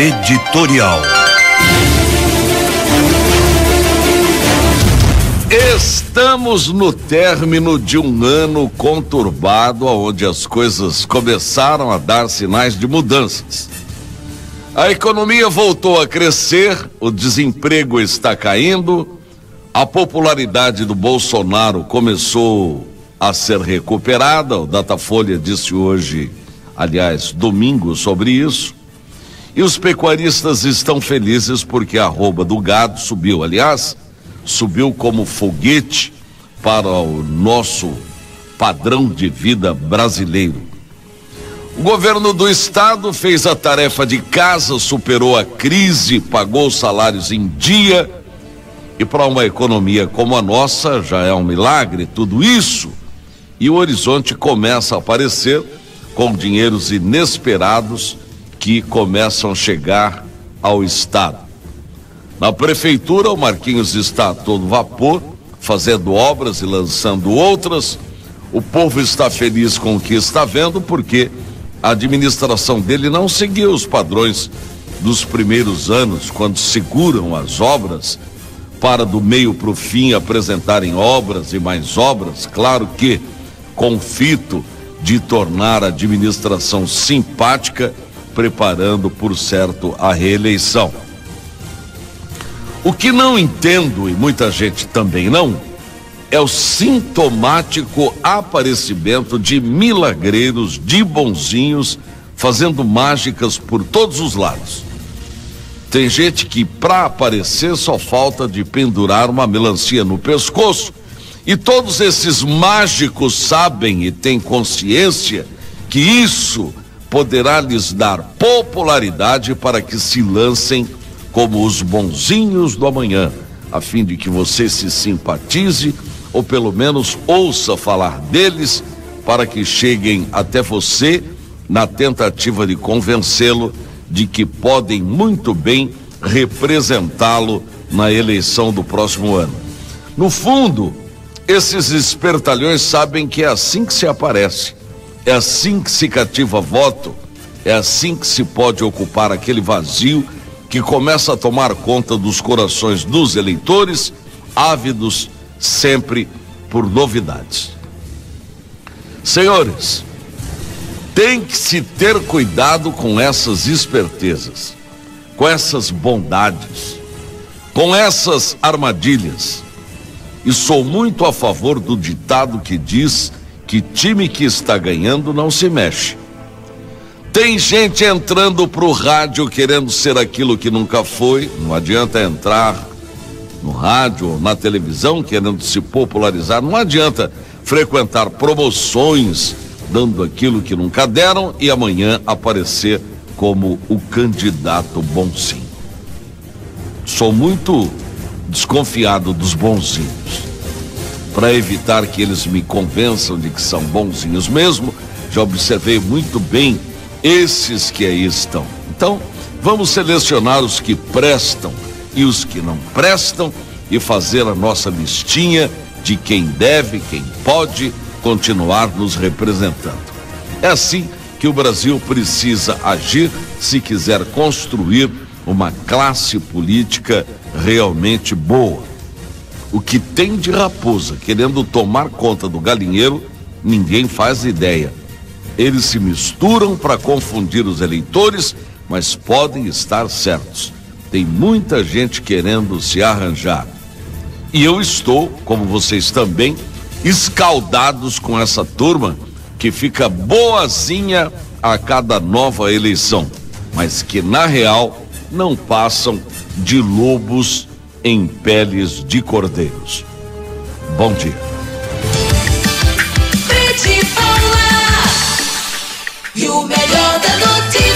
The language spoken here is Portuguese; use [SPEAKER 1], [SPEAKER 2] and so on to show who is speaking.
[SPEAKER 1] Editorial.
[SPEAKER 2] Estamos no término de um ano conturbado, onde as coisas começaram a dar sinais de mudanças. A economia voltou a crescer, o desemprego está caindo, a popularidade do Bolsonaro começou a ser recuperada. O Datafolha disse hoje, aliás, domingo, sobre isso. E os pecuaristas estão felizes porque a arroba do gado subiu. Aliás, subiu como foguete para o nosso padrão de vida brasileiro. O governo do estado fez a tarefa de casa, superou a crise, pagou salários em dia. E para uma economia como a nossa, já é um milagre tudo isso. E o horizonte começa a aparecer com dinheiros inesperados que começam a chegar ao estado. Na prefeitura, o Marquinhos está a todo vapor, fazendo obras e lançando outras. O povo está feliz com o que está vendo, porque a administração dele não seguiu os padrões dos primeiros anos, quando seguram as obras para do meio para o fim apresentarem obras e mais obras. Claro que com fito de tornar a administração simpática, preparando, por certo, a reeleição. O que não entendo, e muita gente também não, é o sintomático aparecimento de milagreiros, de bonzinhos, fazendo mágicas por todos os lados. Tem gente que, para aparecer, só falta de pendurar uma melancia no pescoço. E todos esses mágicos sabem e têm consciência que isso poderá lhes dar popularidade para que se lancem como os bonzinhos do amanhã, a fim de que você se simpatize ou pelo menos ouça falar deles para que cheguem até você na tentativa de convencê-lo de que podem muito bem representá-lo na eleição do próximo ano. No fundo, esses espertalhões sabem que é assim que se aparece, é assim que se cativa voto, é assim que se pode ocupar aquele vazio que começa a tomar conta dos corações dos eleitores, ávidos sempre por novidades. Senhores, tem que se ter cuidado com essas espertezas, com essas bondades, com essas armadilhas. E sou muito a favor do ditado que diz que time que está ganhando não se mexe. Tem gente entrando pro rádio querendo ser aquilo que nunca foi. Não adianta entrar no rádio ou na televisão querendo se popularizar. Não adianta frequentar promoções dando aquilo que nunca deram e amanhã aparecer como o candidato bonzinho. Sou muito desconfiado dos bonzinhos. Para evitar que eles me convençam de que são bonzinhos mesmo, já observei muito bem esses que aí estão. Então, vamos selecionar os que prestam e os que não prestam e fazer a nossa listinha de quem deve, quem pode continuar nos representando. É assim que o Brasil precisa agir se quiser construir uma classe política realmente boa. O que tem de raposa querendo tomar conta do galinheiro, ninguém faz ideia. Eles se misturam para confundir os eleitores, mas podem estar certos. Tem muita gente querendo se arranjar. E eu estou, como vocês também, escaldados com essa turma que fica boazinha a cada nova eleição, mas que na real não passam de lobos em peles de cordeiros. Bom dia.
[SPEAKER 3] E o melhor da notícia.